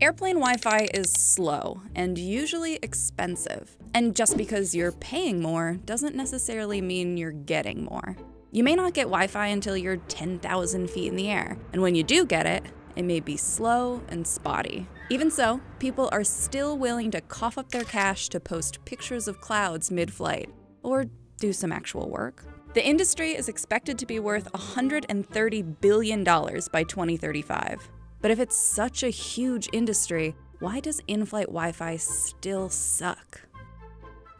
Airplane Wi Fi is slow and usually expensive. And just because you're paying more doesn't necessarily mean you're getting more. You may not get Wi Fi until you're 10,000 feet in the air, and when you do get it, it may be slow and spotty. Even so, people are still willing to cough up their cash to post pictures of clouds mid flight, or do some actual work. The industry is expected to be worth $130 billion by 2035. But if it's such a huge industry, why does in flight Wi Fi still suck?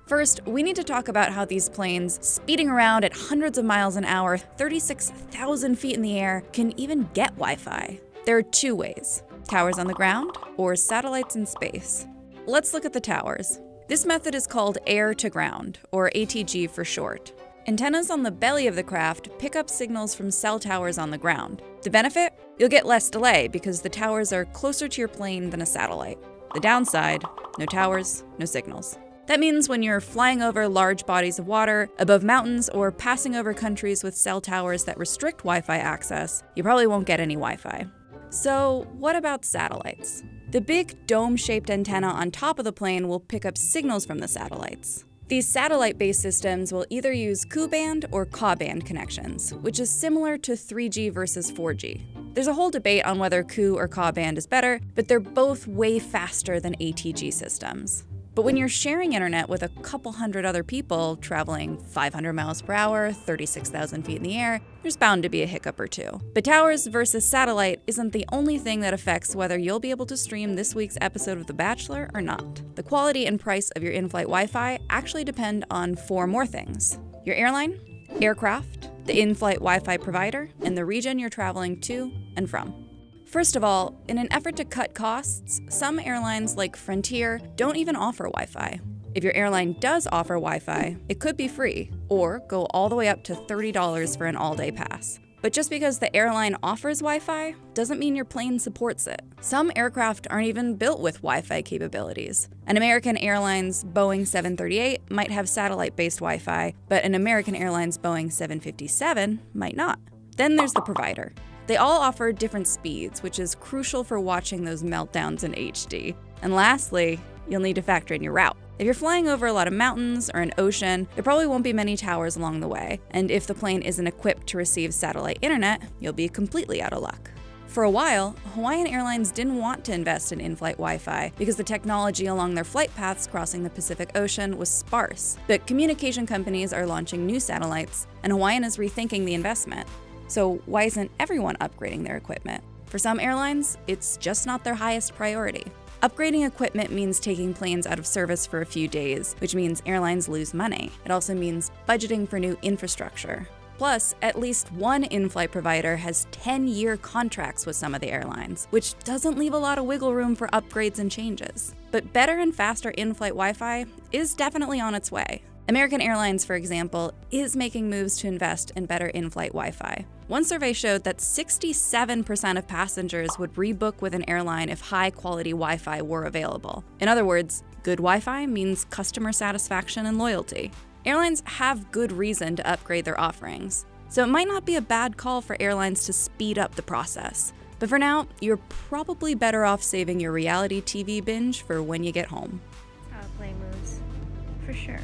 First, we need to talk about how these planes, speeding around at hundreds of miles an hour, 36,000 feet in the air, can even get Wi Fi. There are two ways towers on the ground or satellites in space. Let's look at the towers. This method is called air to ground, or ATG for short. Antennas on the belly of the craft pick up signals from cell towers on the ground. The benefit? You'll get less delay because the towers are closer to your plane than a satellite. The downside? No towers, no signals. That means when you're flying over large bodies of water, above mountains, or passing over countries with cell towers that restrict Wi Fi access, you probably won't get any Wi Fi. So, what about satellites? The big dome shaped antenna on top of the plane will pick up signals from the satellites. These satellite-based systems will either use Ku-band or Ka-band connections, which is similar to 3G versus 4G. There's a whole debate on whether Ku or Ka-band is better, but they're both way faster than ATG systems. But when you're sharing internet with a couple hundred other people traveling 500 miles per hour, 36,000 feet in the air, there's bound to be a hiccup or two. But towers versus satellite isn't the only thing that affects whether you'll be able to stream this week's episode of The Bachelor or not. The quality and price of your in flight Wi Fi actually depend on four more things your airline, aircraft, the in flight Wi Fi provider, and the region you're traveling to and from. First of all, in an effort to cut costs, some airlines like Frontier don't even offer Wi Fi. If your airline does offer Wi Fi, it could be free, or go all the way up to $30 for an all day pass. But just because the airline offers Wi Fi doesn't mean your plane supports it. Some aircraft aren't even built with Wi Fi capabilities. An American Airlines Boeing 738 might have satellite based Wi Fi, but an American Airlines Boeing 757 might not. Then there's the provider. They all offer different speeds, which is crucial for watching those meltdowns in HD. And lastly, you'll need to factor in your route. If you're flying over a lot of mountains or an ocean, there probably won't be many towers along the way, and if the plane isn't equipped to receive satellite internet, you'll be completely out of luck. For a while, Hawaiian Airlines didn't want to invest in in flight Wi Fi because the technology along their flight paths crossing the Pacific Ocean was sparse. But communication companies are launching new satellites, and Hawaiian is rethinking the investment. So, why isn't everyone upgrading their equipment? For some airlines, it's just not their highest priority. Upgrading equipment means taking planes out of service for a few days, which means airlines lose money. It also means budgeting for new infrastructure. Plus, at least one in flight provider has 10 year contracts with some of the airlines, which doesn't leave a lot of wiggle room for upgrades and changes. But better and faster in flight Wi Fi is definitely on its way. American Airlines, for example, is making moves to invest in better in flight Wi Fi. One survey showed that 67% of passengers would rebook with an airline if high quality Wi Fi were available. In other words, good Wi Fi means customer satisfaction and loyalty. Airlines have good reason to upgrade their offerings, so it might not be a bad call for airlines to speed up the process. But for now, you're probably better off saving your reality TV binge for when you get home. A moves, for sure.